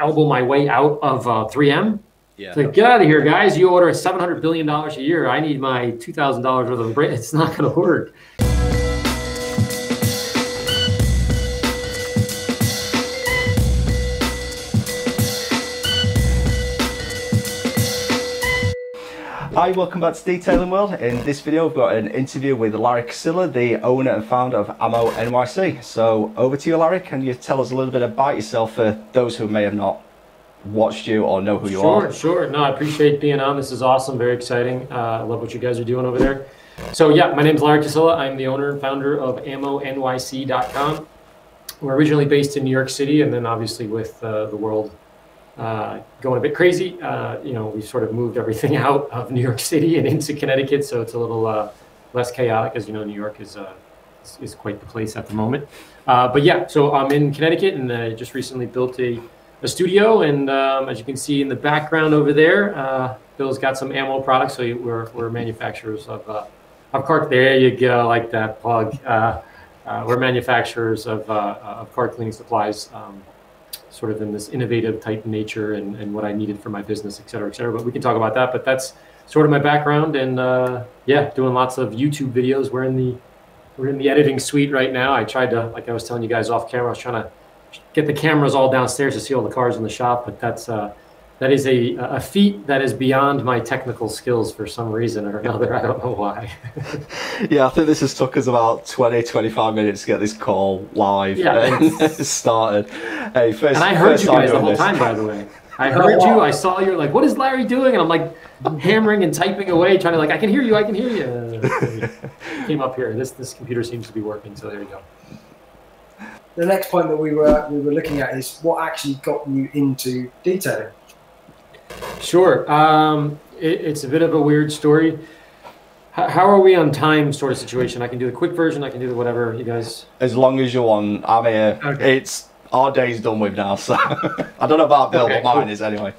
elbow my way out of uh, 3M. Yeah. Like, get out of here, guys. You order $700 billion a year. I need my $2,000 worth of bread. It's not going to work. Hi, welcome back to Detailing World. In this video, we've got an interview with Larry Kosilla, the owner and founder of Ammo NYC. So over to you, Larry. Can you tell us a little bit about yourself for those who may have not watched you or know who you sure, are? Sure, sure. No, I appreciate being on. This is awesome. Very exciting. Uh, I love what you guys are doing over there. So yeah, my name is Larry Kosilla. I'm the owner and founder of AmmoNYC.com. We're originally based in New York City, and then obviously with uh, the world uh, going a bit crazy. Uh, you know, we've sort of moved everything out of New York City and into Connecticut, so it's a little uh, less chaotic. As you know, New York is uh, is, quite the place at the moment. Uh, but yeah, so I'm in Connecticut, and I just recently built a, a studio. And um, as you can see in the background over there, uh, Bill's got some ammo products. So we're we're manufacturers of of cart. There you go, like that plug. we're manufacturers of of cart cleaning supplies. Um, sort of in this innovative type nature and, and what I needed for my business, et cetera, et cetera. But we can talk about that. But that's sort of my background, and uh, yeah, doing lots of YouTube videos. We're in the we're in the editing suite right now. I tried to, like I was telling you guys off camera, I was trying to get the cameras all downstairs to see all the cars in the shop, but that's uh, that is a, a feat that is beyond my technical skills for some reason or another. I don't know why. yeah, I think this has took us about 20, 25 minutes to get this call live yeah, and started. Hey, first, and I heard you guys the whole this. time, by the way. I heard you. I saw you. Like, what is Larry doing? And I'm like hammering and typing away, trying to like, I can hear you. I can hear you. came up here. This this computer seems to be working. So there you go. The next point that we were we were looking at is what actually got you into detailing. Sure. Um, it, it's a bit of a weird story. H- how are we on time, sort of situation? I can do the quick version. I can do the whatever you guys. As long as you want. I'm here. Okay. It's our day's done with now, so I don't know about Bill, okay, but mine cool. is anyway.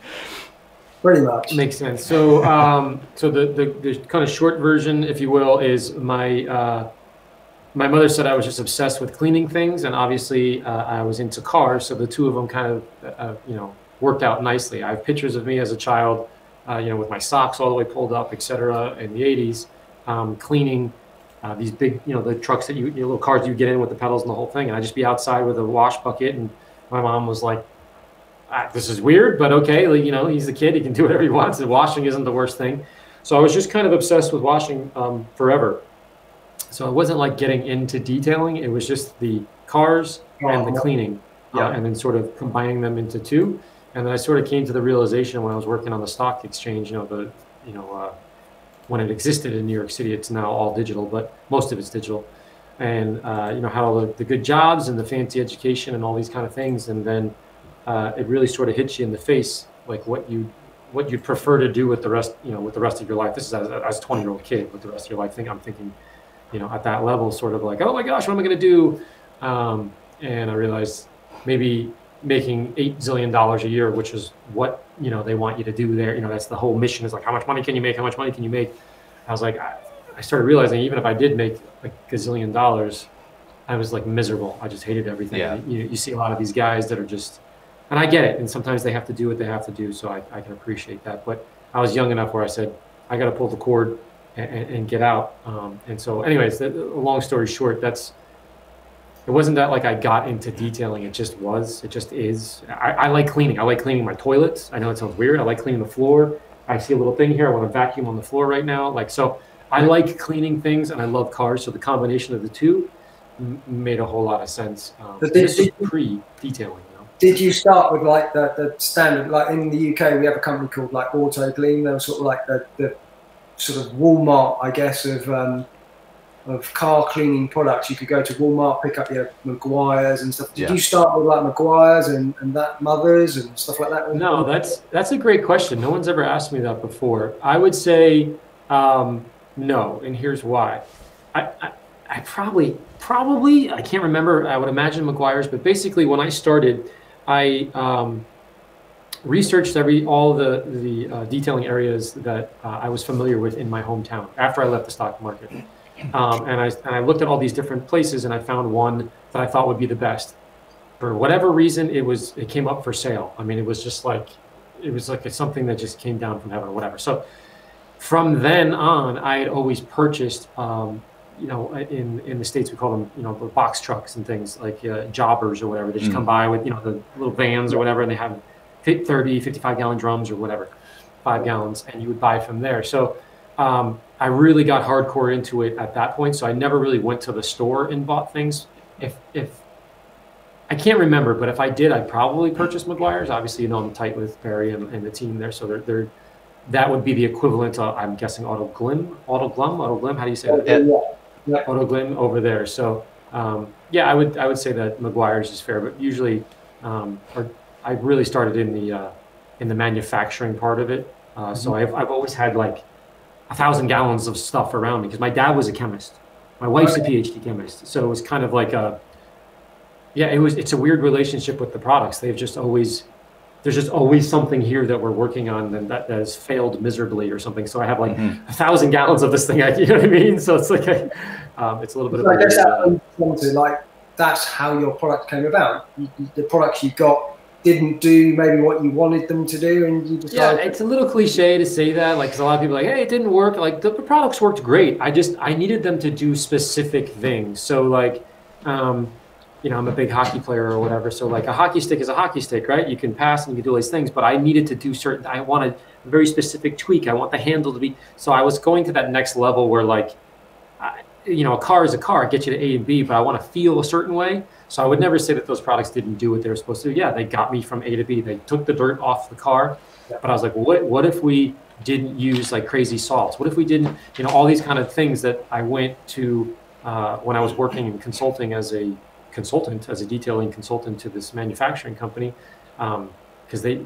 Pretty much makes sense. So, um, so the, the, the kind of short version, if you will, is my uh, my mother said I was just obsessed with cleaning things, and obviously uh, I was into cars. So the two of them kind of, uh, you know, worked out nicely. I have pictures of me as a child, uh, you know, with my socks all the way pulled up, et cetera, In the '80s, um, cleaning uh, these big, you know, the trucks that you, little cars you get in with the pedals and the whole thing. And I'd just be outside with a wash bucket, and my mom was like, ah, "This is weird, but okay, like, you know, he's a kid; he can do whatever he wants. And washing isn't the worst thing." So I was just kind of obsessed with washing um, forever. So it wasn't like getting into detailing; it was just the cars and the cleaning, yeah. Uh, and then sort of combining them into two. And then I sort of came to the realization when I was working on the stock exchange, you know, the, you know, uh, when it existed in New York City, it's now all digital, but most of it's digital. And, uh, you know, how the, the, good jobs and the fancy education and all these kind of things. And then uh, it really sort of hits you in the face, like what you, what you'd prefer to do with the rest, you know, with the rest of your life. This is as, as a 20 year old kid with the rest of your life. I think I'm thinking, you know, at that level, sort of like, oh my gosh, what am I going to do? Um, and I realized maybe making eight zillion dollars a year, which is what you know they want you to do there. You know, that's the whole mission is like how much money can you make? How much money can you make? I was like, I, I started realizing even if I did make a gazillion dollars, I was like miserable. I just hated everything. Yeah. You, you see a lot of these guys that are just, and I get it. And sometimes they have to do what they have to do. So I, I can appreciate that. But I was young enough where I said, I got to pull the cord and, and, and get out. Um, and so, anyways, the, long story short, that's it wasn't that like I got into detailing. It just was. It just is. I, I, like cleaning. I like cleaning my toilets. I know it sounds weird. I like cleaning the floor. I see a little thing here. I want to vacuum on the floor right now. Like so, I like cleaning things and I love cars. So the combination of the two m- made a whole lot of sense. Um, did, this is pre-detailing. You know? Did you start with like the, the standard? Like in the UK, we have a company called like Autoglym. They were sort of like the, the sort of Walmart, I guess, of um, of car cleaning products. You could go to Walmart, pick up your Meguiar's and stuff. Did yeah. you start with like Meguiar's and, and that mothers and stuff like that? No, that's that's a great question. No one's ever asked me that before. I would say um, no, and here's why. I, I, I probably probably I can't remember. I would imagine Meguiar's, but basically when I started, I um, researched every all the the uh, detailing areas that uh, I was familiar with in my hometown after I left the stock market. Um, and I and I looked at all these different places and I found one that I thought would be the best. for whatever reason, it was it came up for sale. I mean, it was just like it was like it's something that just came down from heaven or whatever. So from then on, I had always purchased, um, you know, in in the states we call them, you know, the box trucks and things like uh, jobbers or whatever. They just mm. come by with you know the little vans or whatever, and they have 30, 55 gallon drums or whatever, five gallons, and you would buy from there. So. Um, I really got hardcore into it at that point, so I never really went to the store and bought things. If if I can't remember, but if I did, I'd probably purchase Meguiar's. Obviously, you know, I'm tight with Barry and, and the team there, so they're, they're that would be the equivalent of, I'm guessing, Auto Glim, Auto Glum, Auto Glim. How do you say that? Yeah. yeah. Auto Glim over there. So, um, yeah, I would I would say that Meguiar's is fair, but usually, um, or I really started in the uh, in the manufacturing part of it. Uh, mm-hmm. So I've I've always had like a thousand gallons of stuff around me because my dad was a chemist, my wife's a PhD chemist, so it was kind of like a yeah, it was. It's a weird relationship with the products. They've just always there's just always something here that we're working on and that, that has failed miserably or something. So I have like mm-hmm. a thousand gallons of this thing. I, You know what I mean? So it's like a, um, it's a little bit so of. I guess that like that's how your product came about. You, the products you got didn't do maybe what you wanted them to do, and you decided. Yeah, it's a little cliche to say that. Like, cause a lot of people are like, hey, it didn't work. Like the, products worked great. I just I needed them to do specific things. So like. Um, you know, I'm a big hockey player or whatever. So like a hockey stick is a hockey stick, right? You can pass and you can do all these things, but I needed to do certain, I wanted a very specific tweak. I want the handle to be, so I was going to that next level where like, I, you know, a car is a car, get you to A and B, but I want to feel a certain way. So I would never say that those products didn't do what they were supposed to do. Yeah, they got me from A to B. They took the dirt off the car, but I was like, what, what if we didn't use like crazy salts? What if we didn't, you know, all these kind of things that I went to uh, when I was working and consulting as a consultant, as a detailing consultant to this manufacturing company, because um, they,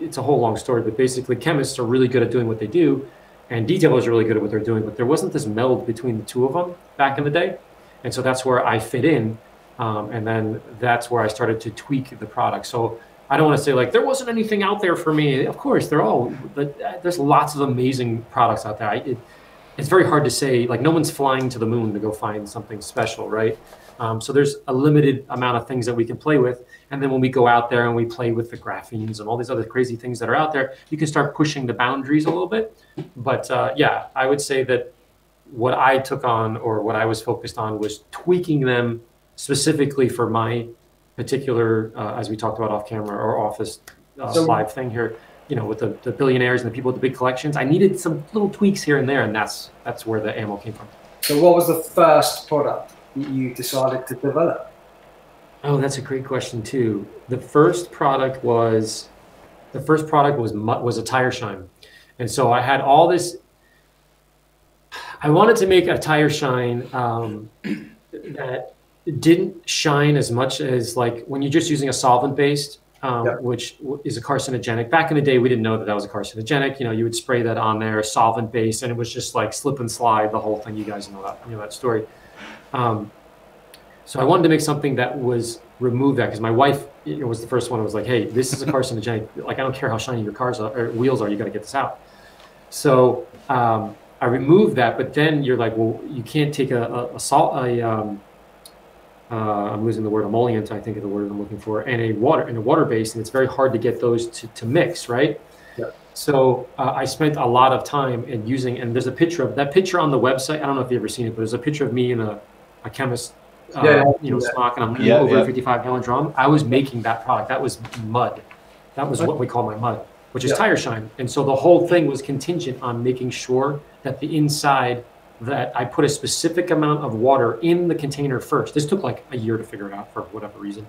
it's a whole long story, but basically chemists are really good at doing what they do, and detailers are really good at what they're doing. But there wasn't this meld between the two of them back in the day, and so that's where I fit in, um, and then that's where I started to tweak the product. So I don't want to say like there wasn't anything out there for me. Of course, they're all, uh, there's lots of amazing products out there. I, it, it's very hard to say like no one's flying to the moon to go find something special, right? Um, so there's a limited amount of things that we can play with. And then when we go out there and we play with the graphenes and all these other crazy things that are out there, you can start pushing the boundaries a little bit. But uh, yeah, I would say that what I took on or what I was focused on was tweaking them specifically for my particular, uh, as we talked about off camera or office uh, so, live thing here, you know, with the, the billionaires and the people with the big collections. I needed some little tweaks here and there, and that's that's where the ammo came from. So, what was the first product that you decided to develop? Oh, that's a great question too. The first product was the first product was was a tire shine, and so I had all this. I wanted to make a tire shine um, that didn't shine as much as like when you're just using a solvent based, um, which is a carcinogenic. Back in the day, we didn't know that that was a carcinogenic. You know, you would spray that on there, solvent based, and it was just like slip and slide the whole thing. You guys know that, you know that story. Um, so I wanted to make something that was remove that because my wife you know, was the first one who was like, "Hey, this is a carcinogenic. like, I don't care how shiny your cars are, or wheels are. You got to get this out." So um, I removed that, but then you're like, "Well, you can't take a, a, a salt. A, um, uh, I'm losing the word emollient. I think of the word I'm looking for, and a water and a water base, and it's very hard to get those to, to mix, right?" Yeah. So uh, I spent a lot of time in using, and there's a picture of that picture on the website. I don't know if you've ever seen it, but there's a picture of me in a a chemist, uh, yeah, you know, yeah. smock and I'm yeah, over a 55 gallon drum. I was making that product. That was mud. That was what we call my mud, which is tire shine. And so the whole thing was contingent on making sure that the inside that I put a specific amount of water in the container first. This took like a year to figure it out for whatever reason.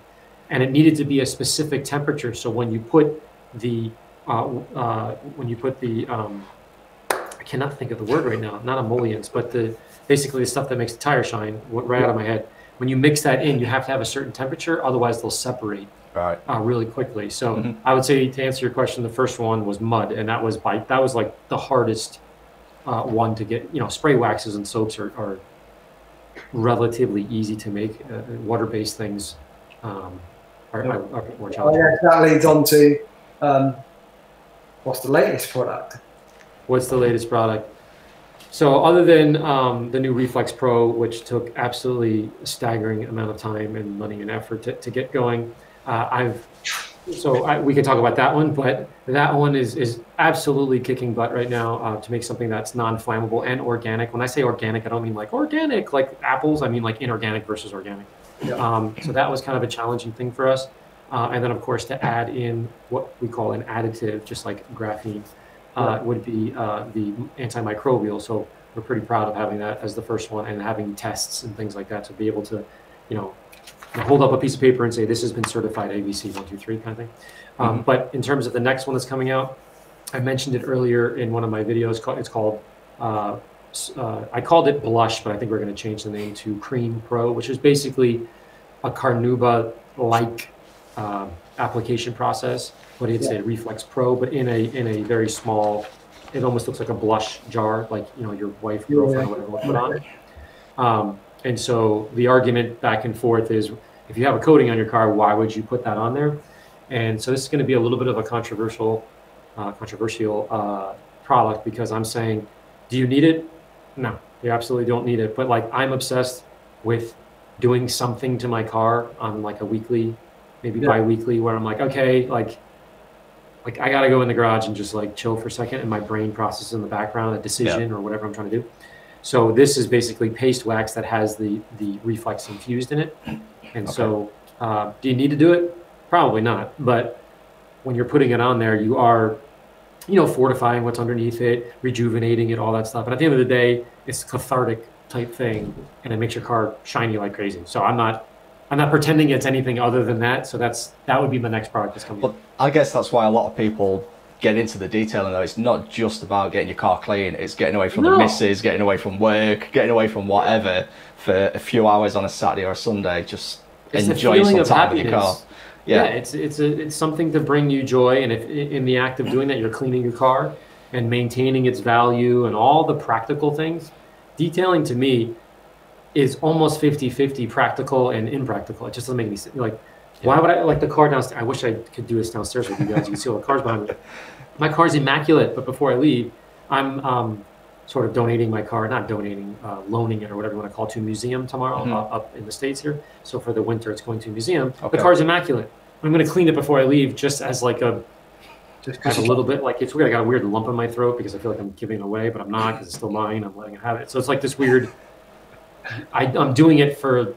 And it needed to be a specific temperature. So when you put the, uh, uh, when you put the, um, I cannot think of the word right now, not emollients, but the, basically the stuff that makes the tire shine right out of my head. When you mix that in, you have to have a certain temperature, otherwise they'll separate right. uh, really quickly. So mm-hmm. I would say to answer your question, the first one was mud, and that was by that was like the hardest uh, one to get. You know, spray waxes and soaps are, are relatively easy to make. Uh, water-based things um, are, are, are, more challenging. Oh, yeah, that leads on to um, what's the latest product? What's the latest product? so other than um, the new Reflex Pro, which took absolutely a staggering amount of time and money and effort to, to get going, uh, I've so I, we can talk about that one, but that one is is absolutely kicking butt right now uh, to make something that's non-flammable and organic. When I say organic, I don't mean like organic like apples. I mean like inorganic versus organic. Yeah. Um, so that was kind of a challenging thing for us. Uh, and then of course to add in what we call an additive, just like graphene, uh, would be uh, the antimicrobial. So we're pretty proud of having that as the first one and having tests and things like that to be able to, you know, hold up a piece of paper and say this has been certified ABC one two three kind of thing. Um, But in terms of the next one that's coming out, I mentioned it earlier in one of my videos. It's called uh, uh, I called it Blush, but I think we're going to change the name to Cream Pro, which is basically a Carnauba like uh, application process, but it's a Reflex Pro, but in a in a very small. It almost looks like a blush jar, like you know your wife, girlfriend, or whatever put on. Um, and so the argument back and forth is, if you have a coating on your car, why would you put that on there? And so this is going to be a little bit of a controversial, uh, controversial uh, product because I'm saying, do you need it? No, you absolutely don't need it. But like, I'm obsessed with doing something to my car on like a weekly, maybe Yeah. bi-weekly, where I'm like, okay, like, like I got to go in the garage and just like chill for a second, and my brain processes in the background a decision or whatever I'm trying to do. So this is basically paste wax that has the the reflex infused in it. And so, uh, do you need to do it? Probably not. But when you're putting it on there, you are, you know, fortifying what's underneath it, rejuvenating it, all that stuff. And at the end of the day, it's a cathartic type thing, and it makes your car shiny like crazy. So I'm not, I'm not pretending it's anything other than that. So that's that would be the next product that's coming. But I guess that's why a lot of people get into the detailing though. It's not just about getting your car clean, it's getting away from the No. misses, getting away from work, getting away from whatever for a few hours on a Saturday or a Sunday, just It's the enjoying some time with your car. Yeah, Yeah. it's it's a, it's something to bring you joy, and if in the act of doing that, you're cleaning your car and maintaining its value and all the practical things. Detailing to me is almost 50-50 practical and impractical. It just doesn't make any sense. Like, why would I like the car downstairs? I wish I could do this downstairs with you guys. You can see all the cars behind me. My car's immaculate, but before I leave, I'm um, sort of donating my car, not donating, uh, loaning it or whatever you want to call it, to a museum tomorrow Mhm. uh, up in the States here. So for the winter, it's going to a museum. Okay. The car's immaculate. I'm going to clean it before I leave just as like a, Just kind of a little bit like it's weird. I got a weird lump in my throat because I feel like I'm giving it away, but I'm not because it's still mine. I'm letting it have it. So it's like this weird, I, I'm doing it for,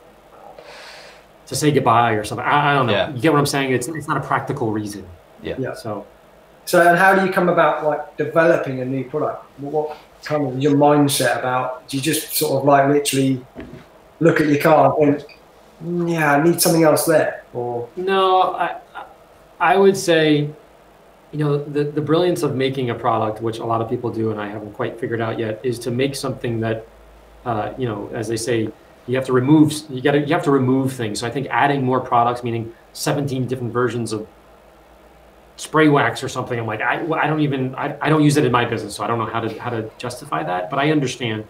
to say goodbye or something. I, I don't know. Yeah. You get what I'm saying? It's, it's not a practical reason. Yeah. Yeah. So So, and how do you come about like developing a new product? What, what kind of your mindset about? Do you just sort of like literally look at your car and think, "Mm, yeah, I need something else there, or No, I, I- I would say, you know, the, the brilliance of making a product, which a lot of people do, and I haven't quite figured out yet, is to make something that, uh, you know, as they say, you have to remove, you got you have to remove things. So I think adding more products, meaning 17 different versions of spray wax or something. I'm like, I, I don't even, I, I don't use it in my business, so I don't know how to, how to justify that, but I understand.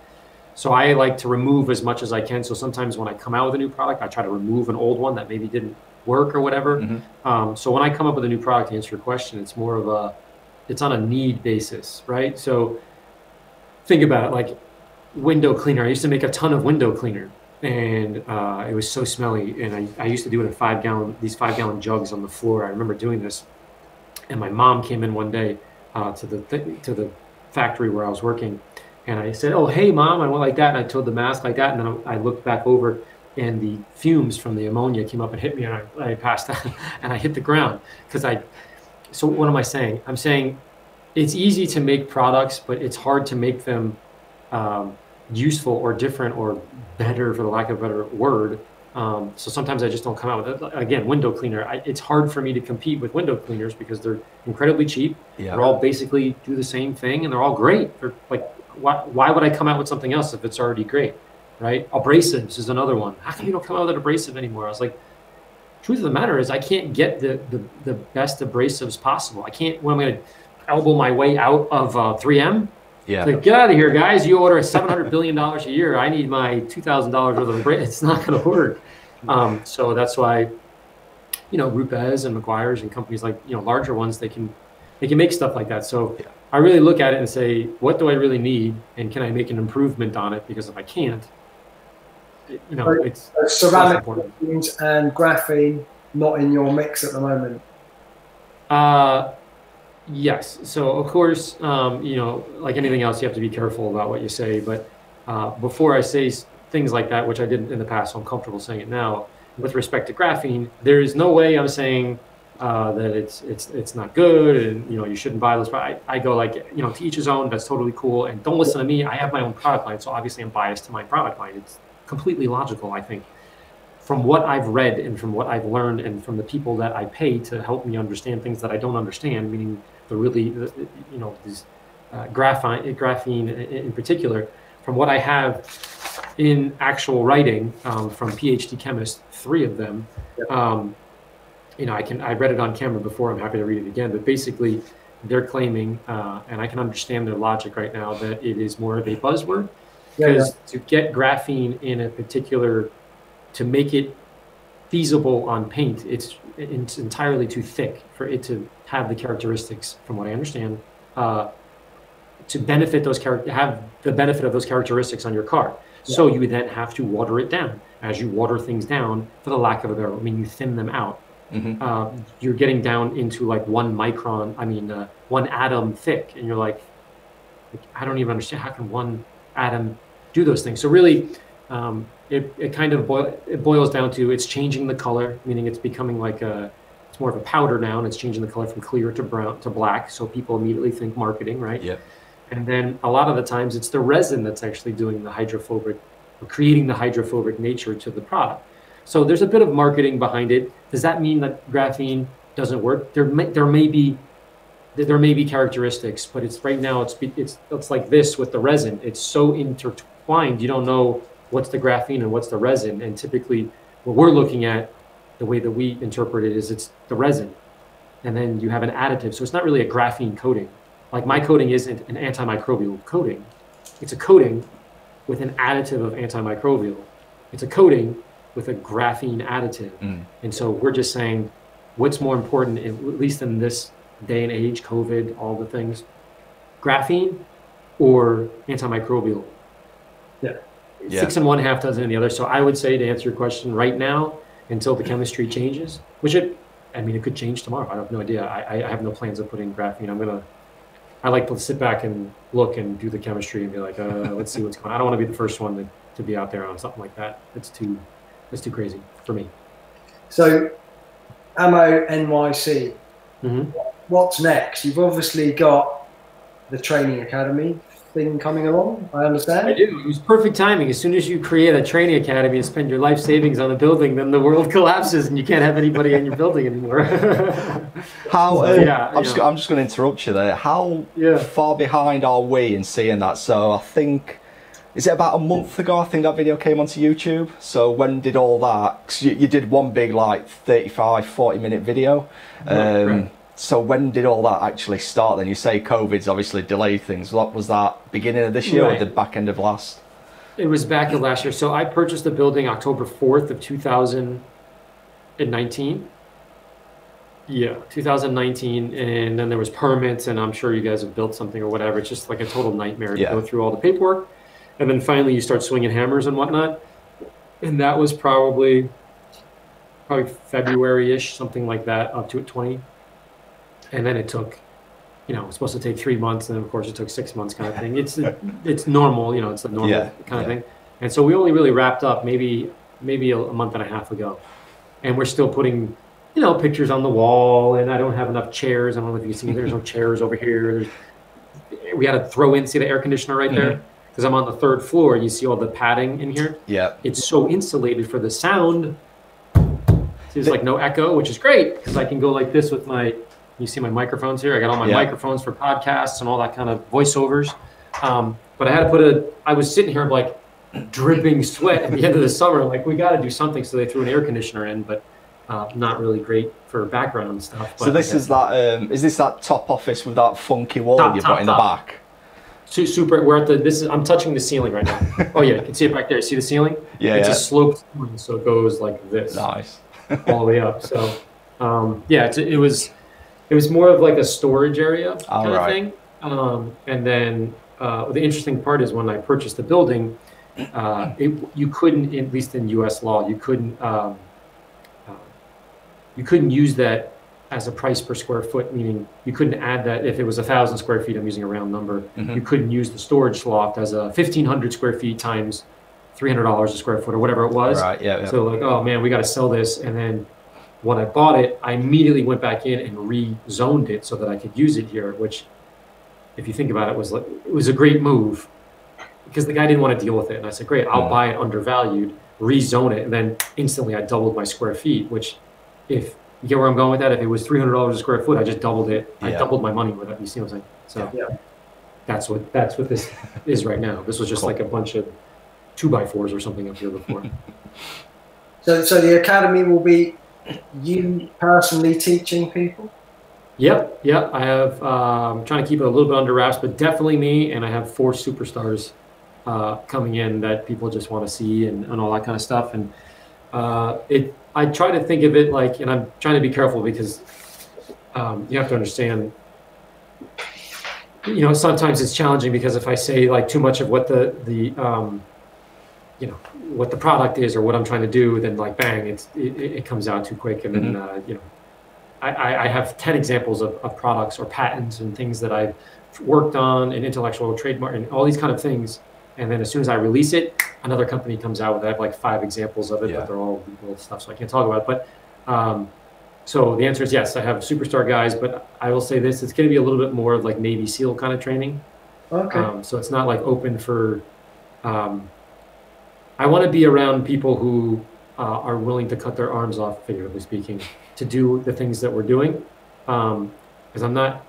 So I like to remove as much as I can. So sometimes when I come out with a new product, I try to remove an old one that maybe didn't work or whatever. Mhm. Um, so when I come up with a new product to answer your question, it's more of a, it's on a need basis, right? So think about it, like window cleaner. I used to make a ton of window cleaner, and uh, it was so smelly. And I, I used to do it in five gallon, these five gallon jugs on the floor. I remember doing this, and my mom came in one day uh, to the th- to the factory where I was working, and I said, "Oh, hey, mom," I went like that, and I told the mask like that, and then I looked back over, and the fumes from the ammonia came up and hit me, and I, I passed out, and I hit the ground because I. So what am I saying? I'm saying it's easy to make products, but it's hard to make them um, useful or different or better, for the lack of a better word. Um, so sometimes I just don't come out with it. Again, window cleaner. I, it's hard for me to compete with window cleaners because they're incredibly cheap. Yeah. They're all basically do the same thing, and they're all great. They're like, why, why would I come out with something else if it's already great, right? Abrasives is another one. How come you don't come out with an abrasive anymore? I was like, truth of the matter is, I can't get the the, the best abrasives possible. I can't. When I'm going to elbow my way out of uh, 3M, Yeah. like, get out of here, guys! You order 700 billion dollars a year. I need my 2,000 dollars worth of abrasives. It's not going to work. Um, so that's why, you know, Rupes and Meguiar's and companies like you know larger ones, they can they can make stuff like that. So Yeah. I really look at it and say, what do I really need, and can I make an improvement on it? Because if I can't, it- you know, Right. it's So ceramic important. and graphene not in your mix at the moment. Uh, yes. So of course, um, you know, like anything else, you have to be careful about what you say. But uh, before I say things like that, which I didn't in the past, so I'm comfortable saying it now. With respect to graphene, there is no way I'm saying uh, that it's it's it's not good, and you know you shouldn't buy this. But I, I go like you know to each his own. That's totally cool, and don't listen to me. I have my own product line, so obviously I'm biased to my product line. It's completely logical, I think from what I've read and from what I've learned and from the people that I pay to help me understand things that I don't understand, meaning the really, the, you know, these uh, graphene, graphene in, particular, from what I have in actual writing um, from PhD chemists, three of them, um, you know, I can, I read it on camera before, I'm happy to read it again, but basically they're claiming, uh, and I can understand their logic right now, that it is more of a buzzword Yeah, yeah. because to get graphene in a particular to make it feasible on paint it's it's entirely too thick for it to have the characteristics from what i understand uh, to benefit those character have the benefit of those characteristics on your car. So you then have to water it down. As you water things down for the lack of a better i mean you thin them out. Mhm. uh, you're getting down into like one micron i mean uh, one atom thick and you're like, like i don't even understand how can one atom do those things? So really um, it, it kind of boil, it boils down to it's changing the color meaning it's becoming like a it's more of a powder now and it's changing the color from clear to brown to black so people immediately think marketing right? Yeah. and then a lot of the times it's the resin that's actually doing the hydrophobic or creating the hydrophobic nature to the product. So there's a bit of marketing behind it. Does that mean that graphene doesn't work? There may, there may be there there may be characteristics but it's right now it's it's it's like this with the resin. It's so intertwined you don't know what's the graphene and what's the resin. And typically what we're looking at the way that we interpret it is it's the resin. And then you have an additive. So it's not really a graphene coating. Like my coating isn't an antimicrobial coating. It's a coating with an additive of antimicrobial. It's a coating with a graphene additive. Mm. and so we're just saying what's more important at least in this day and age covid all the things graphene or antimicrobial? Yeah. Yeah. six and one half dozen in the other. So i would say to answer your question right now until the chemistry changes which it i mean it could change tomorrow. I have no idea. I, I have no plans of putting graphene. I'm gonna i like to sit back and look and do the chemistry and be like uh, let's see what's going on. I don't want to be the first one to, to be out there on something like that. It's too it's too crazy for me. So, Ammo NYC, hmm what's next? You've obviously got the training academy thing coming along, I understand. I do. It was perfect timing. As soon as you create a training academy and spend your life savings on a building, then the world collapses and you can't have anybody in your building anymore. How? So, uh, yeah, I'm just. I'm just going to interrupt you there. How Yeah. far behind are we in seeing that? So I think is it about a month ago? I think that video came onto YouTube. So when did all that? 'cause you, you did one big like 35, 40 minute video. Right, Um, right. So when did all that actually start? Then you say COVID's obviously delayed things. What was that? Beginning of this year Right. or the back end of last? It was back in last year. So I purchased the building October 4th of 2019. Yeah, 2019. And then there was permits, and I'm sure you guys have built something or whatever. It's just like a total nightmare Yeah. to go through all the paperwork. And then finally you start swinging hammers and whatnot. And that was probably probably February-ish, something like that, up to 20. And then it took, you know, it was supposed to take three months, and of course it took six months, kind of thing. It's it's normal, you know, it's a normal Yeah, kind of yeah. thing. And so we only really wrapped up maybe maybe a, a month and a half ago, and we're still putting, you know, pictures on the wall. And I don't have enough chairs. I don't know if you see. There's no chairs over here. There's, we had to throw in see the air conditioner right there Mm-hmm. because I'm on the third floor. You see all the padding in here Yeah. it's so insulated for the sound. There's like no echo, which is great because I can go like this with my. You see my microphones here. I got all my Yeah. microphones for podcasts and all that kind of voiceovers. Um, but I had to put a. I was sitting here like dripping sweat at the end of the summer. Like we got to do something. So they threw an air conditioner in, but uh, not really great for background stuff. So this is that. Um, is this that top office with that funky wall Top, you top, put in the back? Super. We're at the. This is. I'm touching the ceiling right now. oh yeah, you can see it back there. See the ceiling? Yeah. it's yeah. a sloped ceiling, so it goes like this. Nice. all the way up. So, um, yeah, it's, it was it was more of like a storage area All kind right. of thing. Um, and then uh, the interesting part is when I purchased the building, uh, it, you couldn't, at least in U.S. law, you couldn't um, uh, you couldn't use that as a price per square foot. Meaning you couldn't add that if it was a thousand square feet. I'm using a round number. Mhm. You couldn't use the storage loft as a 1,500 square feet times $300 a square foot or whatever it was. Right. Yeah. yeah. So like, oh man, we got to sell this. And then when I bought it, I immediately went back in and rezoned it so that I could use it here. Which, if you think about it, was like it was a great move because the guy didn't want to deal with it. And I said, great, I'll Mm. buy it undervalued, rezone it, and then instantly I doubled my square feet. Which, if you get where I'm going with that, if it was three hundred dollars a square foot, I just doubled it. I doubled my money with it. You see what I'm saying? So Yeah. that's what that's what this is right now. This was just Cool. like a bunch of two by fours or something up here before. So, so the academy will be you personally teaching people. Yep, yep. I have um, trying to keep it a little bit under wraps, but definitely me, and I have four superstars uh, coming in that people just want to see and, and all that kind of stuff. And uh, it, I try to think of it like, and I'm trying to be careful because um, you have to understand. You know, sometimes it's challenging because if I say like too much of what the the um, you know what the product is or what I'm trying to do, then like bang, it's it, it comes out too quick, and then uh, you know I- I, have 10 examples of, of products or patents and things that I've worked on and intellectual trademark and all these kind of things. And then as soon as I release it, another company comes out with, I have like five examples of it, Yeah. but they're all legal stuff, so I can't talk about it. But um, so the answer is yes, I have superstar guys, but I will say this, it's going to be a little bit more of like Navy SEAL kind of training. Okay. Um, so it's not like open for. Um, I want to be around people who uh, are willing to cut their arms off, figuratively speaking, to do the things that we're doing. Because I'm not,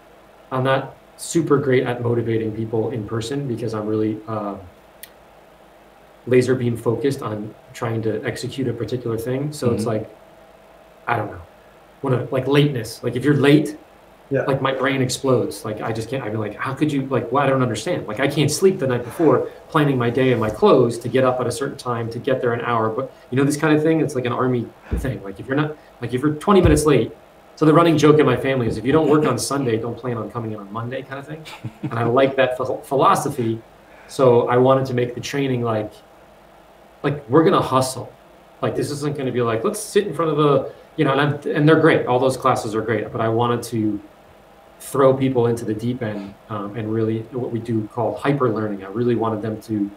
I'm not super great at motivating people in person because I'm really uh, laser beam focused on trying to execute a particular thing. So it's Mhm. like, I don't know, when a, like lateness. Like if you're late, Yeah. like my brain explodes. Like I just can't. I'd be like, how could you? Like, well, I don't understand. Like I can't sleep the night before, planning my day and my clothes to get up at a certain time to get there an hour. But you know this kind of thing. It's like an army thing. Like if you're not, like if you're 20 minutes late. So the running joke in my family is if you don't work on Sunday, don't plan on coming in on Monday, kind of thing. And I like that ph- philosophy. So I wanted to make the training like, like we're gonna hustle. Like this isn't gonna be like let's sit in front of a, you know, and I'm, and they're great. All those classes are great. But I wanted to throw people into the deep end um, and really what we do call hyper learning. I really wanted them to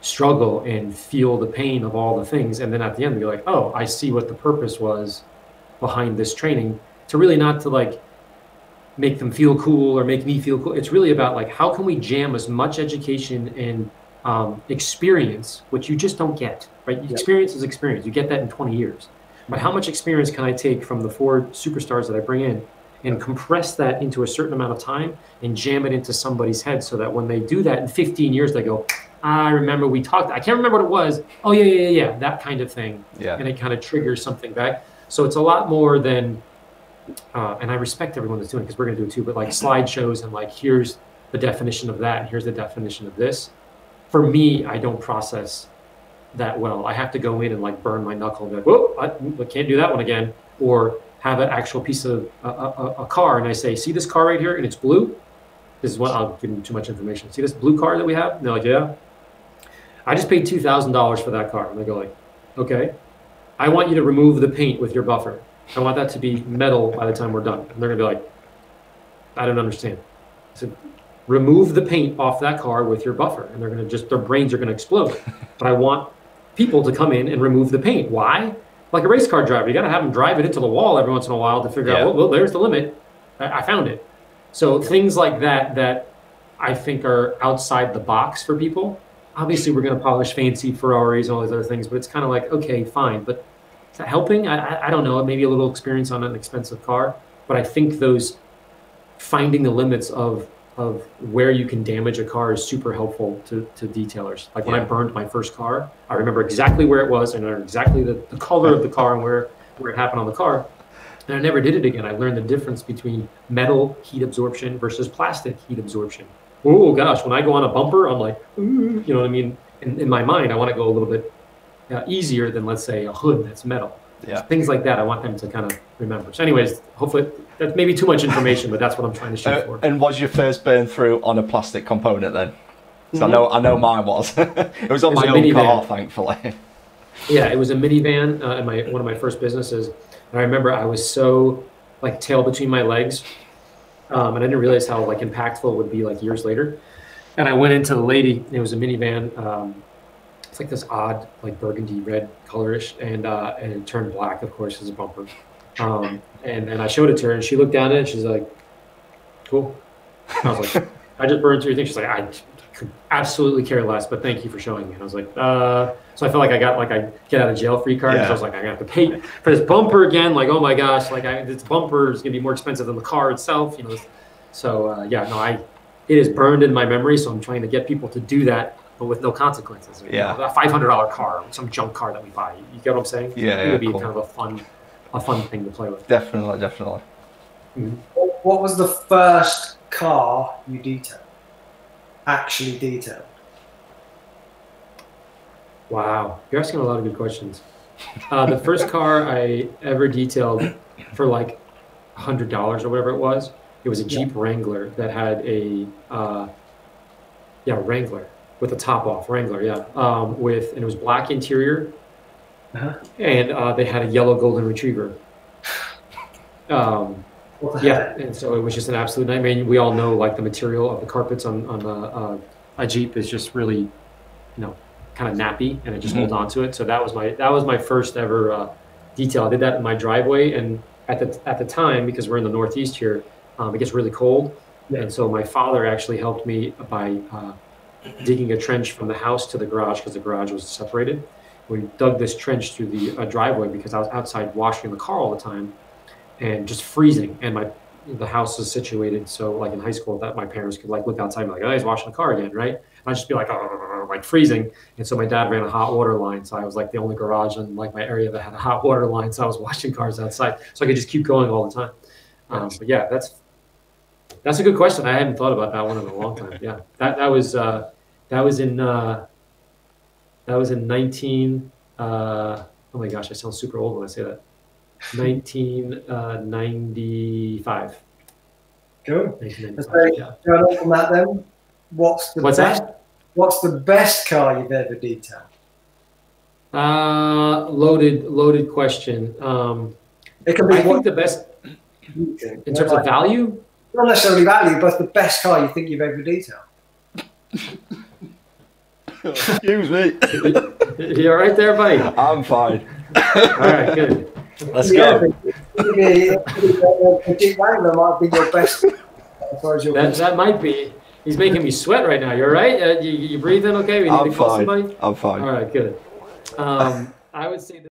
struggle and feel the pain of all the things, and then at the end be like, oh, I see what the purpose was behind this training. To really not to like make them feel cool or make me feel cool. It's really about like how can we jam as much education and um, experience, which you just don't get, right? Experience is experience. You get that in 20 years. But how much experience can I take from the four superstars that I bring in and compress that into a certain amount of time and jam it into somebody's head so that when they do that in 15 years, they go, I remember we talked, I can't remember what it was. Oh, yeah, yeah, yeah, yeah, that kind of thing. Yeah. And it kind of triggers something back. So it's a lot more than, uh, and I respect everyone that's doing it because we're going to do it too, but like slideshows and like, here's the definition of that and here's the definition of this. For me, I don't process that well. I have to go in and like burn my knuckle and be like, whoa, I, I can't do that one again. Or have an actual piece of a, a, a car and I say, see this car right here and it's blue? This is what I'll give them too much information. See this blue car that we have? They're like, yeah. I just paid two thousand dollars for that car. And they go like, okay. I want you to remove the paint with your buffer. I want that to be metal by the time we're done. And they're gonna be like, I don't understand. I said, remove the paint off that car with your buffer. And they're gonna just their brains are gonna explode. but I want people to come in and remove the paint. Why? Like a race car driver, you got to have them drive it into the wall every once in a while to figure Yeah. out, well, well, there's the limit. I, I found it. So things like that that I think are outside the box for people. Obviously, we're going to polish fancy Ferraris and all these other things, but it's kind of like, okay, fine, but is that helping? I, I, I don't know. Maybe a little experience on an expensive car, but I think those finding the limits of of where you can damage a car is super helpful to, to detailers. Like when I burned my first car, I remember exactly where it was and I remember exactly the, the color of the car and where, where it happened on the car. And I never did it again. I learned the difference between metal heat absorption versus plastic heat absorption. Oh gosh, when I go on a bumper, I'm like, you know what I mean? In, in my mind, I want to go a little bit uh, easier than let's say a hood that's metal. Yeah. things like that. I want them to kind of remember. So, anyways, hopefully that's maybe too much information, but that's what I'm trying to shoot Uh, for. and was your first burn through on a plastic component then? 'Cause I Mhm. know I know mine was. it was on It's my a own minivan. car, thankfully. Yeah, it was a minivan uh, in my one of my first businesses. And I remember I was so like tail between my legs, um, and I didn't realize how like impactful it would be like years later. And I went into the lady. It was a minivan. Um, it's like this odd like burgundy red colorish, and uh, and it turned black, of course, as a bumper. Um, and and I showed it to her, and she looked down at it. and She's like, "Cool." I was like, "I just burned through your thing." She's like, "I could absolutely care less, but thank you for showing me." And I was like, "Uh." So I felt like I got like i get out of jail free card. Yeah. I was like, I have to pay for this bumper again. Like, oh my gosh, like I, this bumper is gonna be more expensive than the car itself. You know. So uh, yeah, no, I it is burned in my memory. So I'm trying to get people to do that, but with no consequences. You Yeah. know, a five hundred dollar car, some junk car that we buy. You get what I'm saying? Yeah, It yeah, would be cool. kind of a fun, a fun thing to play with. Definitely, definitely. What, what was the first car you detailed? Actually detailed. Wow, you're asking a lot of good questions. Uh, the first car I ever detailed for like hundred dollars or whatever it was, it was a Jeep Wrangler that had a uh, yeah Wrangler with a top off Wrangler, yeah, um, with and it was black interior, Uh-huh. and uh, they had a yellow golden retriever. Um, yeah, and so it was just an absolute nightmare. We all know like the material of the carpets on on the, uh, a Jeep is just really, you know, kind of nappy, and it just Mhm. holds on to it. So that was my that was my first ever uh, detail. I did that in my driveway, and at the at the time because we're in the Northeast here, um, it gets really cold, Yeah. and so my father actually helped me by uh, digging a trench from the house to the garage because the garage was separated. We dug this trench through the uh, driveway because I was outside washing the car all the time and just freezing. And my the house is situated so like in high school that my parents could like look outside and be like, oh, he's washing the car again, right? And I'd just be like, oh, like freezing. And so my dad ran a hot water line, so I was like the only garage in like my area that had a hot water line, so I was washing cars outside, so I could just keep going all the time. Um, but yeah, that's that's a good question. I hadn't thought about that one in a long time. Yeah, that that was uh, that was in uh, that was in nineteen. Uh, oh my gosh, I sound super old when I say that. 1995. Cool. 1995, yeah. Going on from that then, what's the What's best, that? What's the best car you've ever detailed? Uh, loaded, loaded question. Um, It can be I what think the best you in terms Like, of value. not necessarily value, but the best car you think you've ever detailed. Excuse me. You're right there, buddy. I'm fine. all right, good. Let's yeah, go. Maybe, maybe a Jeep might be your best. As far as you're That, that might be. He's making me sweat right now. You're right. Uh, you, you breathing okay? We need I'm to call fine. somebody. I'm fine. All right, good. Um, I would say. That